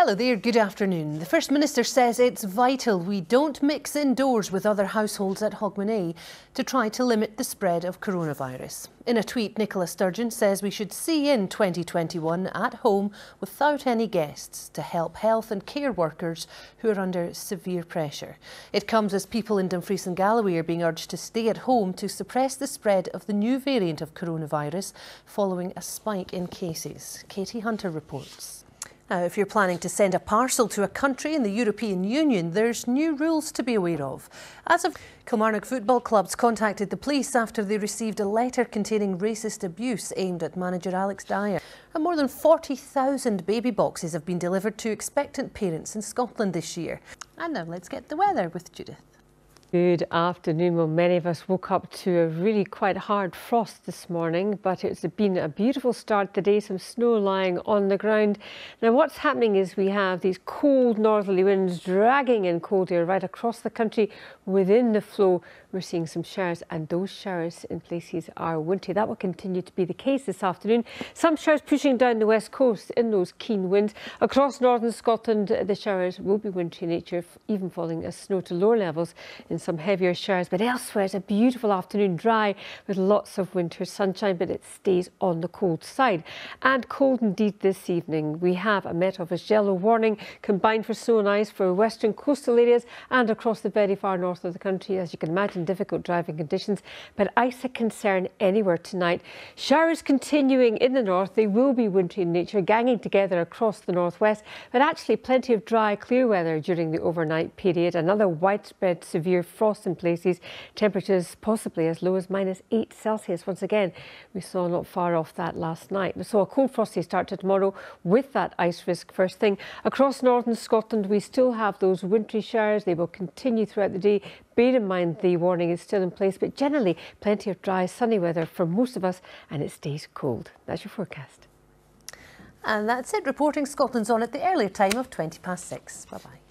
Hello there, good afternoon. The First Minister says it's vital we don't mix indoors with other households at Hogmanay to try to limit the spread of coronavirus. In a tweet, Nicola Sturgeon says we should see in 2021 at home without any guests to help health and care workers who are under severe pressure. It comes as people in Dumfries and Galloway are being urged to stay at home to suppress the spread of the new variant of coronavirus following a spike in cases. Katie Hunter reports. Now, if you're planning to send a parcel to a country in the European Union, there's new rules to be aware of. As of Kilmarnock football clubs contacted the police after they received a letter containing racist abuse aimed at manager Alex Dyer. And more than 40,000 baby boxes have been delivered to expectant parents in Scotland this year. And now let's get the weather with Judith. Good afternoon. Well, many of us woke up to a really quite hard frost this morning, but it's been a beautiful start today, some snow lying on the ground. Now, what's happening is we have these cold northerly winds dragging in cold air right across the country within the flow. We're seeing some showers, and those showers in places are wintry. That will continue to be the case this afternoon. Some showers pushing down the west coast in those keen winds. Across northern Scotland, the showers will be wintry in nature, even falling as snow to lower levels in some heavier showers, but elsewhere it's a beautiful afternoon, dry with lots of winter sunshine, but it stays on the cold side. And cold indeed this evening. We have a Met Office yellow warning combined for snow and ice for western coastal areas and across the very far north of the country. As you can imagine, difficult driving conditions, but ice a concern anywhere tonight. Showers continuing in the north. They will be wintry in nature, ganging together across the northwest, but actually plenty of dry, clear weather during the overnight period. Another widespread severe frost in places, temperatures possibly as low as minus 8 Celsius. Once again, we saw not far off that last night. We saw a cold frosty start to tomorrow with that ice risk first thing. Across northern Scotland, we still have those wintry showers. They will continue throughout the day. Bear in mind the warning is still in place, but generally plenty of dry, sunny weather for most of us, and it stays cold. That's your forecast. And that's it. Reporting Scotland's on at the earlier time of 20 past six. Bye bye.